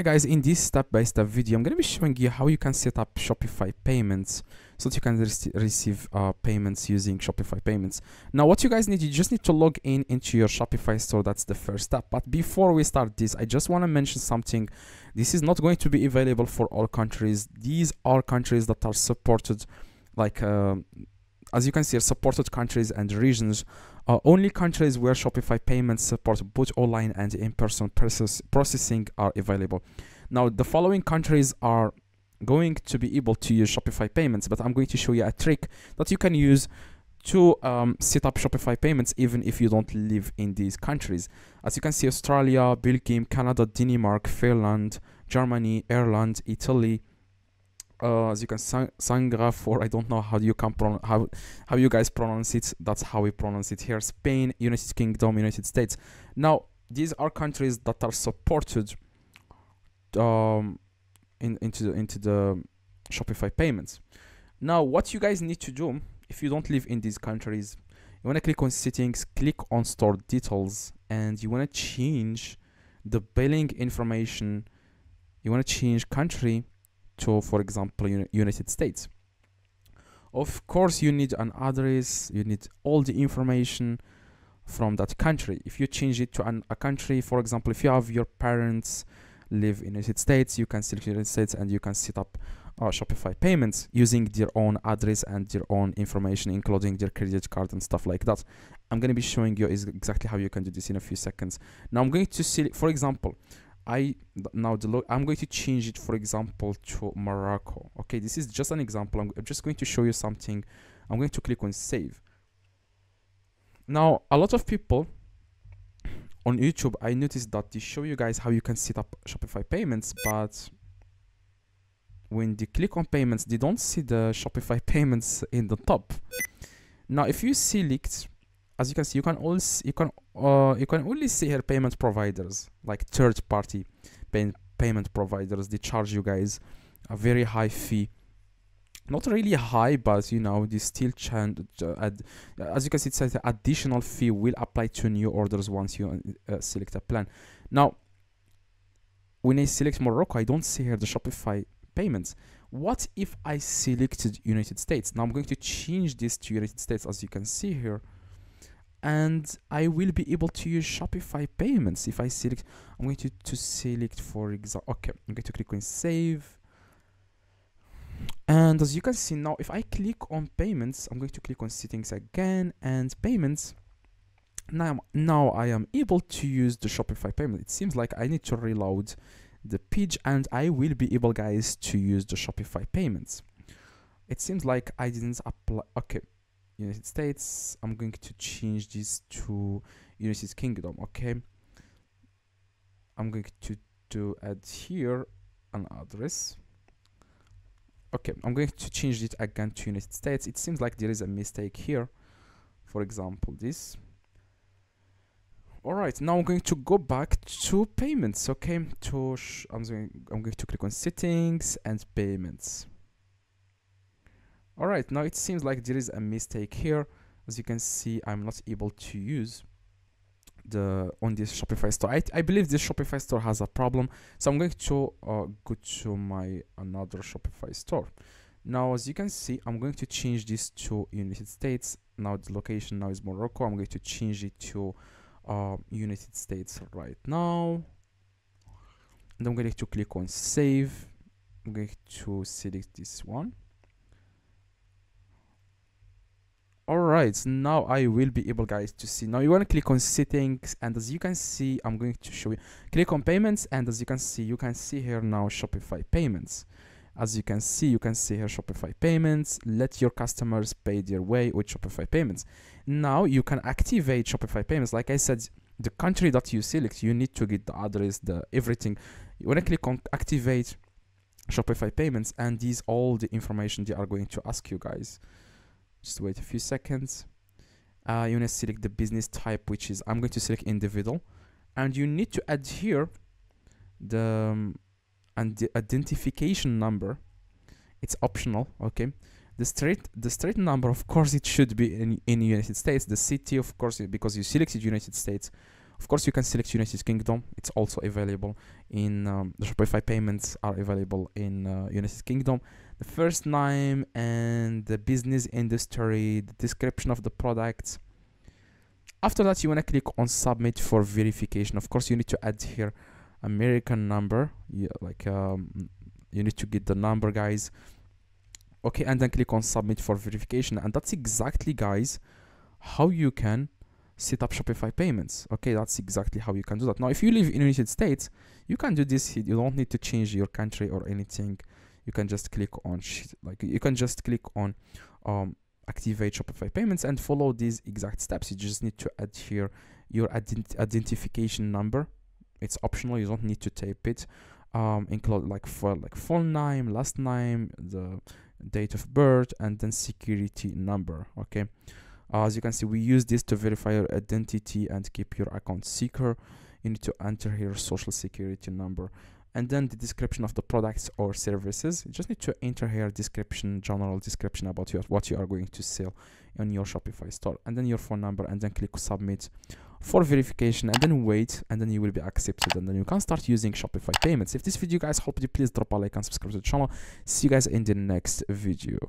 Hey guys, in this step-by-step video, I'm going to be showing you how you can set up Shopify payments so that you can re receive uh, payments using Shopify payments. Now, what you guys need, you just need to log in into your Shopify store. That's the first step. But before we start this, I just want to mention something. This is not going to be available for all countries. These are countries that are supported, like uh, as you can see, supported countries and regions uh, only countries where Shopify payments support both online and in-person process processing are available. Now, the following countries are going to be able to use Shopify payments, but I'm going to show you a trick that you can use to um, set up Shopify payments even if you don't live in these countries. As you can see, Australia, Belgium, Canada, Denmark, Finland, Germany, Ireland, Italy, uh, as you can Sangraf or I don't know how you can how how you guys pronounce it. That's how we pronounce it here. Spain, United Kingdom, United States. Now these are countries that are supported um, in, into the, into the Shopify payments. Now what you guys need to do if you don't live in these countries, you want to click on settings, click on store details, and you want to change the billing information. You want to change country to, for example, United States. Of course, you need an address, you need all the information from that country. If you change it to an, a country, for example, if you have your parents live in United States, you can select United States and you can set up uh, Shopify payments using their own address and their own information, including their credit card and stuff like that. I'm going to be showing you is exactly how you can do this in a few seconds. Now I'm going to select, for example, I now the I'm going to change it for example to Morocco. Okay this is just an example. I'm, I'm just going to show you something. I'm going to click on save. Now a lot of people on YouTube I noticed that they show you guys how you can set up Shopify payments but when they click on payments they don't see the Shopify payments in the top. Now if you see select as you can see you can also you can uh, you can only see here payment providers like third party pay payment providers. They charge you guys a very high fee. Not really high but you know they still change uh, as you can see it says the additional fee will apply to new orders once you uh, select a plan. Now when i select morocco i don't see here the shopify payments. What if i selected united states? Now i'm going to change this to united states as you can see here and I will be able to use Shopify payments if I select I'm going to, to select for example okay I'm going to click on save. And as you can see now if I click on payments I'm going to click on settings again and payments. Now now I am able to use the Shopify payment. It seems like I need to reload the page and I will be able guys to use the Shopify payments. It seems like I didn't apply okay United States. I'm going to change this to United Kingdom, okay? I'm going to, to add here an address. Okay, I'm going to change it again to United States. It seems like there is a mistake here. For example, this. All right, now I'm going to go back to payments, okay? To I'm going, I'm going to click on settings and payments. Alright, now it seems like there is a mistake here. As you can see, I'm not able to use the on this Shopify store. I, I believe this Shopify store has a problem. So I'm going to uh, go to my another Shopify store. Now, as you can see, I'm going to change this to United States. Now the location now is Morocco. I'm going to change it to uh, United States right now. And I'm going to click on save. I'm going to select this one all right so now i will be able guys to see. Now you want to click on settings and as you can see i'm going to show you. Click on payments and as you can see you can see here now shopify payments. As you can see you can see here shopify payments. Let your customers pay their way with shopify payments. Now you can activate shopify payments. Like i said the country that you select you need to get the address the everything. You want to click on activate shopify payments and these all the information they are going to ask you guys just wait a few seconds. Uh, you want to select the business type which is I'm going to select individual. And you need to add here the um, and the identification number. It's optional okay? The street the street number of course it should be in in United States. The city of course because you selected United States of course you can select united kingdom. It's also available in um, the shopify payments are available in uh, united kingdom. The first name and the business industry the description of the products. After that you want to click on submit for verification. Of course you need to add here american number. Yeah like um, you need to get the number guys. Okay and then click on submit for verification. And that's exactly guys how you can set up shopify payments. Okay that's exactly how you can do that. Now if you live in united states you can do this. You don't need to change your country or anything. You can just click on like you can just click on um, activate shopify payments and follow these exact steps. You just need to add here your ident identification number. It's optional. You don't need to type it. Um, include like for like full name last name the date of birth and then security number. Okay as you can see we use this to verify your identity and keep your account secure. You need to enter here social security number and then the description of the products or services. You just need to enter here description general description about your, what you are going to sell on your shopify store and then your phone number and then click submit for verification and then wait and then you will be accepted and then you can start using shopify payments. If this video guys helped you please drop a like and subscribe to the channel. See you guys in the next video